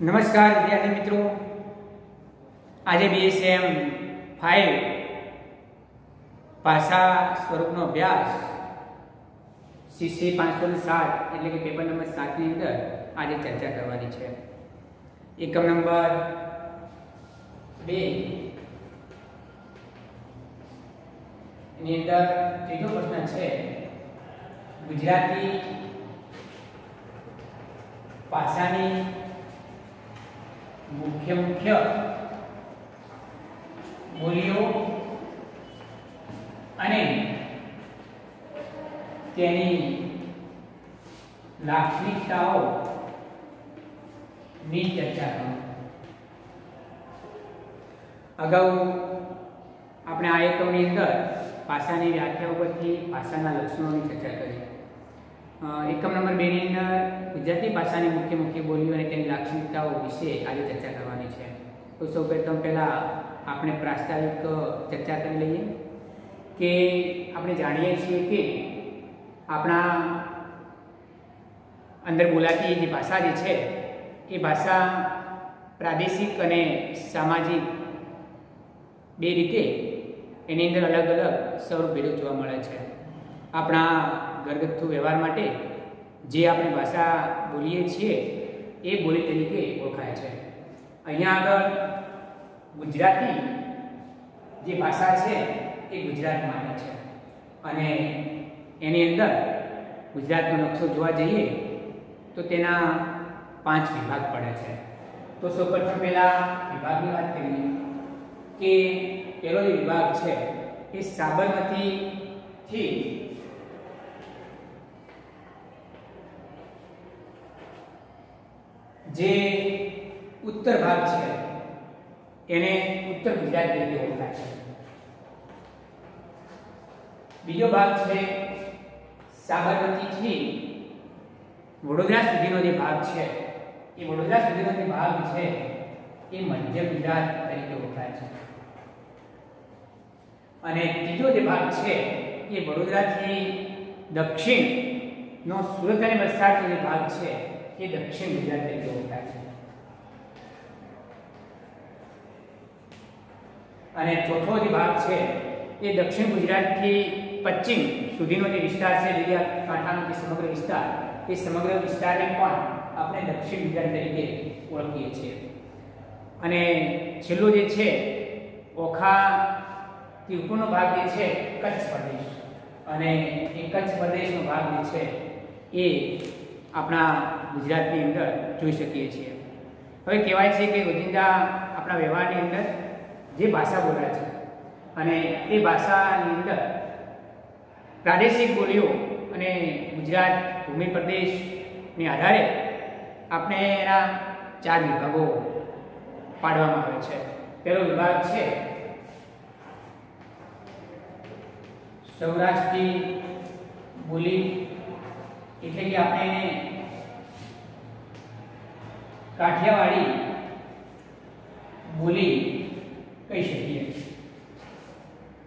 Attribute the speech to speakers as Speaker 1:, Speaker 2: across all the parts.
Speaker 1: નમસ્કાર વિદ્યાર્થી મિત્રો. આજે બીએસએમ ફાઇવ ભાષા સ્વરૂપનો અભ્યાસ સીસી પાંચસો ને સાત એટલે કે પેપર નંબર સાતની અંદર આજે ચર્ચા કરવાની છે. એકમ નંબર બે. એની અંદર ત્રીજો પ્રશ્ન છે, ગુજરાતી ભાષાની મુખ્ય મુખ્ય બોલીઓ અને તેની લાક્ષણિકતાઓ ની ચર્ચા કરો અગાઉ આપણે આ એકમની અંદર ભાષાની વ્યાખ્યા ઉપરથી ભાષાના લક્ષણોની ચર્ચા કરી. એકમ નંબર બેની અંદર ગુજરાતી ભાષાની મુખ્ય મુખ્ય બોલીઓ અને તેની લાક્ષણિકતાઓ વિશે આજે ચર્ચા કરવાની છે. તો સૌ પ્રથમ પહેલાં આપણે પ્રાસ્તાવિક ચર્ચા કરી લઈએ કે આપણે જાણીએ છીએ કે આપણા અંદર બોલાતી જે ભાષા જે છે, એ ભાષા પ્રાદેશિક અને સામાજિક બે રીતે એની અંદર અલગ અલગ સ્વરૂપેલો જોવા મળે છે. આપણા ઘરગથ્થુ વ્યવહાર માટે જે આપણે ભાષા બોલીએ છીએ, એ બોલી તરીકે ઓળખાય છે. અહીંયા આગળ ગુજરાતી જે ભાષા છે, એ ગુજરાત માટે છે. અને એની અંદર ગુજરાતનો નકશો જોવા જઈએ, તો તેના પાંચ વિભાગ પડે છે. તો સૌપ્રથમ પહેલાં વિભાગની વાત કરીએ, કે પહેલો જે વિભાગ છે, એ સાબરમતીથી જે ઉત્તર ભાગ છે, એને ઉત્તર ગુજરાત તરીકે ઓળખાય છે. બીજો ભાગ છે, સાબરમતીથી વડોદરા સુધીનો જે ભાગ છે, એ વડોદરા સુધીનો જે ભાગ છે, એ મધ્ય ગુજરાત તરીકે ઓળખાય છે. અને ત્રીજો જે ભાગ છે, એ વડોદરાથી દક્ષિણનો સુરત અને વલસાડનો જે ભાગ છે એ દક્ષિણ ગુજરાત તરીકે ઓળખાય છે. અને ચોથો જે ભાગ છે, એ દક્ષિણ ગુજરાતથી પશ્ચિમ સુધીનો જે વિસ્તાર છે દરિયાકાંઠાનો જે સમગ્ર વિસ્તાર, એ સમગ્ર વિસ્તારને પણ આપણે દક્ષિણ ગુજરાત તરીકે ઓળખીએ છીએ. અને છેલ્લો જે છે, ઓખાથી ઉપરનો ભાગ જે છે, કચ્છ પ્રદેશ. અને એ કચ્છ પ્રદેશનો ભાગ જે છે, એ આપણા ગુજરાતની અંદર જોઈ શકીએ છીએ. હવે કહેવાય છે કે રોજિંદા આપણા વ્યવહારની અંદર જે ભાષા બોલાય છે અને એ ભાષાની અંદર પ્રાદેશિક બોલીઓ અને ગુજરાત, ભૂમિ પ્રદેશને આધારે આપણે એના ચાર વિભાગો પાડવામાં આવે છે. પહેલો વિભાગ છે સૌરાષ્ટ્રી બોલી, એટલે કે આપણે કાઠિયાવાડી બોલી કહી શકીએ.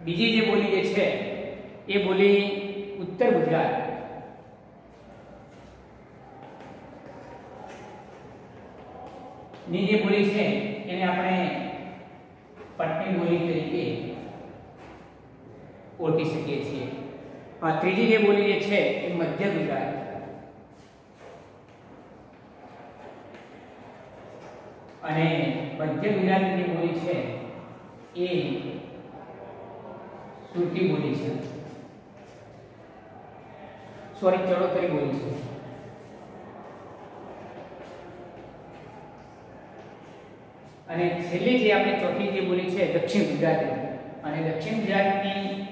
Speaker 1: બીજી જે બોલી જે છે, એ બોલી ઉત્તર ગુજરાત. ની જે બોલી છે, એને આપણે પટની બોલી તરીકે ઓળખી શકીએ છીએ. ત્રીજી જે બોલી જે છે, એ મધ્ય ગુજરાત. અને મધ્ય ગુજરાતની બોલી છે એ સુરતી બોલી છે. સોરી ચડોતરી બોલી છે. અને છેલ્લી જે આપણે ચોથી જે બોલી છે, દક્ષિણ ગુજરાતી. અને દક્ષિણ ગુજરાતની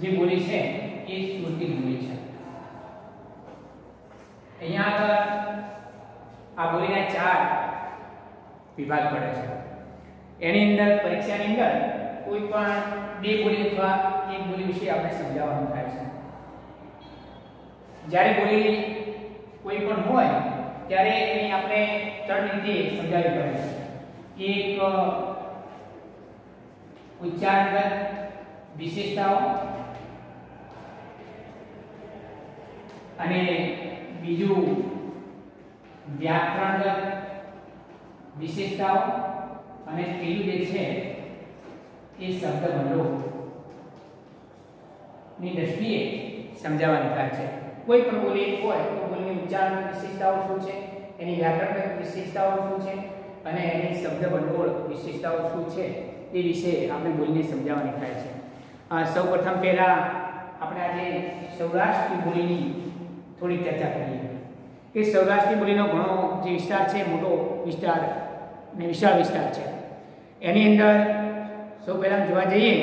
Speaker 1: જે બોલી છે, એ સુરતી બોલી છે. અહીંયા આગળ આ બોલીના ચાર વિભાગ પડે છે. એની અંદર, પરીક્ષાની અંદર કોઈ પણ બે બોલી અથવા એક બોલી વિશે આપણે સમજાવવાનું થાય છે. જ્યારે બોલી કોઈ પણ હોય, ત્યારે એની આપણે ત્રણ રીતે સમજાવવી પડે છે. એક, ઉચ્ચારગત વિશેષતાઓ અને બીજું વ્યાકરણગત વિશેષતાઓ અને ત્રીજું જે છે એ શબ્દ ભંડોળની દ્રષ્ટિએ સમજાવવાની થાય છે. કોઈ પણ બોલી હોય તો બોલીની ઉચ્ચારણ વિશેષતાઓ શું છે? એની વ્યાકરણગત વિશેષતાઓ શું છે? અને એની શબ્દ ભંડોળ વિશેષતાઓ શું છે? એ વિશે આપણે બોલીને સમજાવવાની થાય છે. સૌ પ્રથમ પહેલાં આપણે આજે સૌરાષ્ટ્રની બોલીની થોડી ચર્ચા કરીએ. કે સૌરાષ્ટ્રની બોલીનો ઘણો જે વિસ્તાર છે, મોટો વિસ્તાર ને વિશાળ વિસ્તાર છે. એની અંદર સૌ પહેલાં જોવા જઈએ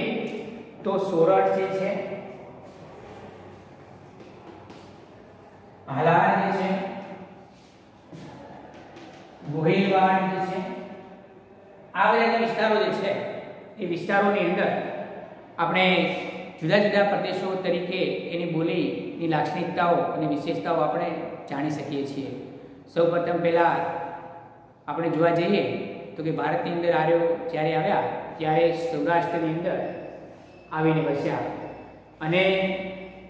Speaker 1: તો સોરઠ જે છે, હાલાર જે છે, ગોહિલવાડ જે છે, આ બધા વિસ્તારો જે છે, એ વિસ્તારોની અંદર આપણે જુદા જુદા પ્રદેશો તરીકે એની બોલીની લાક્ષણિકતાઓ અને વિશેષતાઓ આપણે જાણી શકીએ છીએ. સૌપ્રથમ પહેલાં આપણે જોવા જઈએ તો કે ભારતની અંદર આર્યો જ્યારે આવ્યા ત્યારે સૌરાષ્ટ્રની અંદર આવીને વસ્યા. અને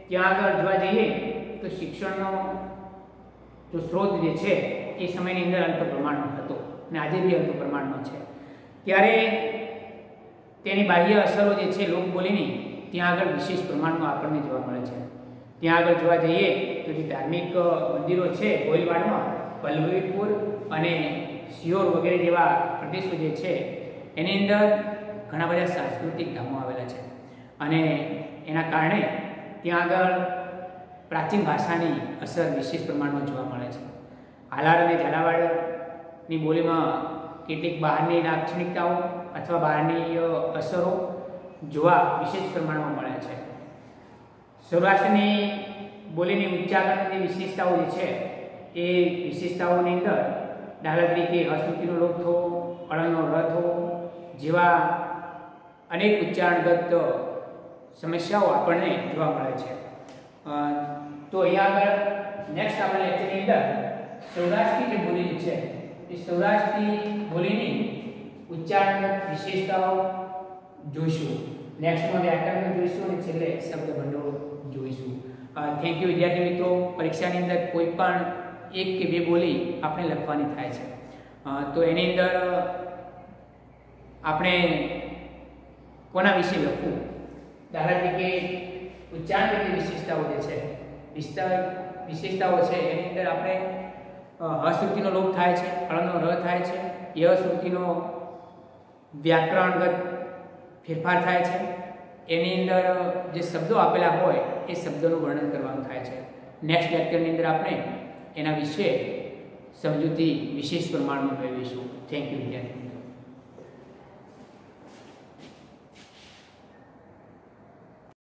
Speaker 1: ત્યાં આગળ જોવા જઈએ તો શિક્ષણનો જો સ્ત્રોત જે છે એ સમયની અંદર અલ્પ પ્રમાણનો હતો અને આજે બી અલ્પ પ્રમાણનો છે. ત્યારે તેની બાહ્ય અસરો જે છે લોકબોલીની ત્યાં આગળ વિશેષ પ્રમાણમાં આપણને જોવા મળે છે. ત્યાં આગળ જોવા જઈએ તો જે ધાર્મિક મંદિરો છે ગોયલવાડમાં પલ્લવીપુર અને સિયોર વગેરે જેવા પ્રદેશો જે છે, એની અંદર ઘણા બધા સાંસ્કૃતિક ધામો આવેલા છે. અને એના કારણે ત્યાં આગળ પ્રાચીન ભાષાની અસર વિશેષ પ્રમાણમાં જોવા મળે છે. હાલાર અને ઝાલાવાડની બોલીમાં કેટલીક બહારની લાક્ષણિકતાઓ અથવા બહારની અસરો જોવા વિશેષ પ્રમાણમાં મળે છે. સૌરાષ્ટ્રની બોલીની ઉચ્ચારણની વિશેષતાઓ જે છે, એ વિશેષતાઓની અંદર દાખલા તરીકે હસ્તુતિનો લોપ થવો અળનો ર થવો જેવા અનેક ઉચ્ચારણગત સમસ્યાઓ આપણને જોવા મળે છે. તો અહીંયા આગળ નેક્સ્ટ આપણે લેક્ચરની અંદર સૌરાષ્ટ્રની જે બોલી છે, એ સૌરાષ્ટ્રની બોલીની ઉચ્ચારણગત વિશેષતાઓ જોઈશું. નેક્સ્ટમાં વ્યાકરણ જોઈશું અને છેલ્લે શબ્દ ભંડોળ જોઈશું થેન્ક યુ વિદ્યાર્થી મિત્રો. પરીક્ષાની અંદર કોઈ પણ એક કે બે બોલી આપણે લખવાની થાય છે. તો એની અંદર આપણે કોના વિશે લખવું? દાખલા તરીકે ઉચ્ચારણની વિશેષતાઓ જે છે વિસ્તાર વિશેષતાઓ છે, એની અંદર આપણે હસ્તુતિનો લોપ થાય છે, ફળનો ર થાય છે એ શ્રુતિનો વ્યાકરણગત ફેરફાર થાય છે. એની અંદર જે શબ્દો આપેલા હોય, એ શબ્દોનું વર્ણન કરવાનું થાય છે. નેક્સ્ટ લેક્ચરની અંદર આપણે એના વિશે સમજૂતી વિશેષ પ્રમાણમાં મેળવીશું. થેન્ક યુ વિદ્યાર્થી.